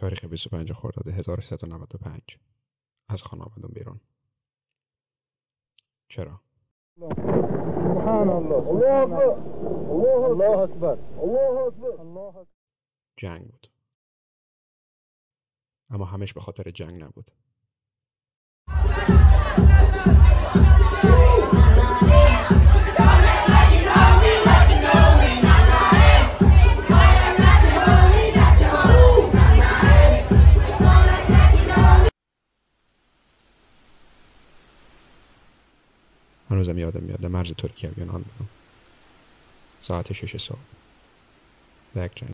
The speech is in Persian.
تاریخ 25 خرداد 1395 از خانه آمدم بیرون. چرا؟ سبحان الله. الله اکبر. الله اکبر. جنگ بود. اما همش به خاطر جنگ نبود. هنوزم یادم میاد در مرز ترکیه و یونان بودم ساعت شش صبح.